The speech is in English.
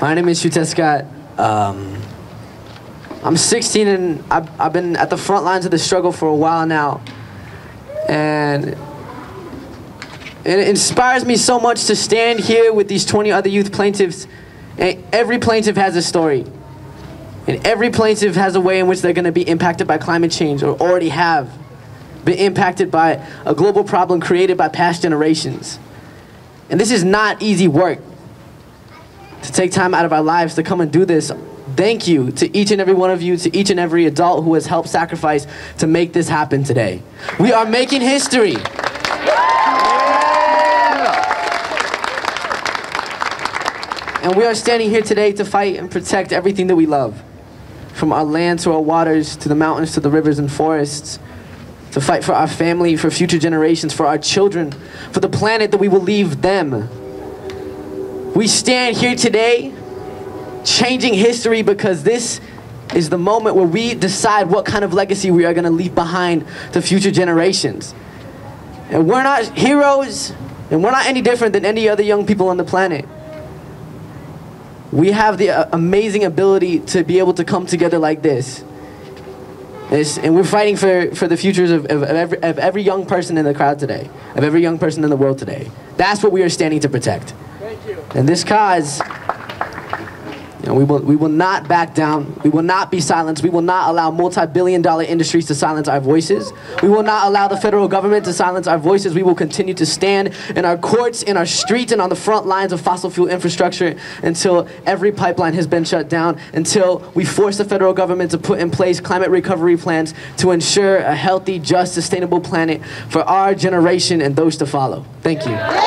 My name is Xiuhtezcatl. Um, I'm 16 and I've, I've been at the front lines of the struggle for a while now. And it inspires me so much to stand here with these 20 other youth plaintiffs. And every plaintiff has a story. And every plaintiff has a way in which they're going to be impacted by climate change or already have been impacted by a global problem created by past generations. And this is not easy work to take time out of our lives to come and do this. Thank you to each and every one of you, to each and every adult who has helped sacrifice to make this happen today. We are making history. And we are standing here today to fight and protect everything that we love. From our land to our waters, to the mountains, to the rivers and forests. To fight for our family, for future generations, for our children, for the planet that we will leave them. We stand here today changing history because this is the moment where we decide what kind of legacy we are going to leave behind to future generations. And we're not heroes, and we're not any different than any other young people on the planet. We have the uh, amazing ability to be able to come together like this. It's, and we're fighting for, for the futures of, of, of, every, of every young person in the crowd today, of every young person in the world today. That's what we are standing to protect. And this cause, know, we, will, we will not back down. We will not be silenced. We will not allow multi-billion dollar industries to silence our voices. We will not allow the federal government to silence our voices. We will continue to stand in our courts, in our streets, and on the front lines of fossil fuel infrastructure until every pipeline has been shut down, until we force the federal government to put in place climate recovery plans to ensure a healthy, just, sustainable planet for our generation and those to follow. Thank you.